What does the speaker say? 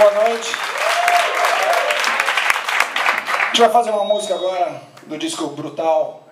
Boa noite. A gente vai fazer uma música agora do disco Brutal,